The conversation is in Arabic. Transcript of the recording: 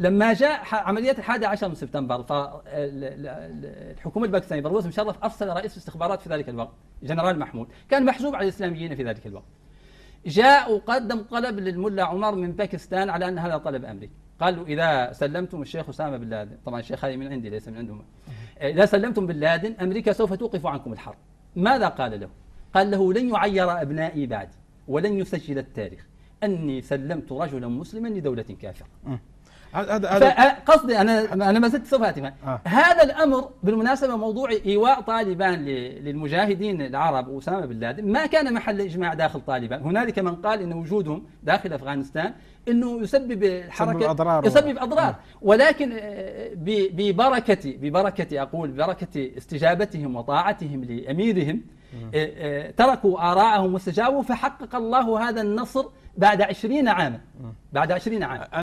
لما جاء عمليات الحادي عشر من سبتمبر فالحكومة الباكستانية بروز مشرف أرسل رئيس الاستخبارات في ذلك الوقت جنرال محمود. كان محجوب على الإسلاميين في ذلك الوقت. جاء وقدم طلب للملا عمر من باكستان على أن هذا طلب أمريكي. قال له إذا سلمتم الشيخ أسامة بن لادن طبعا الشيخ هذه من عندي ليس من عندهم. إذا سلمتم بن لادن أمريكا سوف توقف عنكم الحرب. ماذا قال له؟ قال له لن يعير أبنائي بعدي ولن يسجل التاريخ. أني سلمت رجلا مسلما لدولة كافرة. هذا هذا قصدي أنا أنا ما زلت سوف اتي آه. هذا الأمر بالمناسبة موضوع إيواء طالبان للمجاهدين العرب واسامه بن لادن. ما كان محل إجماع داخل طالبان، هنالك من قال إن وجودهم داخل أفغانستان إنه يسبب الحركه أضرار. يسبب أضرار. آه. ولكن آه، ببركه ببركة أقول ببركة استجابتهم وطاعتهم لأميرهم آه، تركوا آراءهم واستجابوا فحقق الله هذا النصر بعد عشرين عاما. بعد عشرين عاما.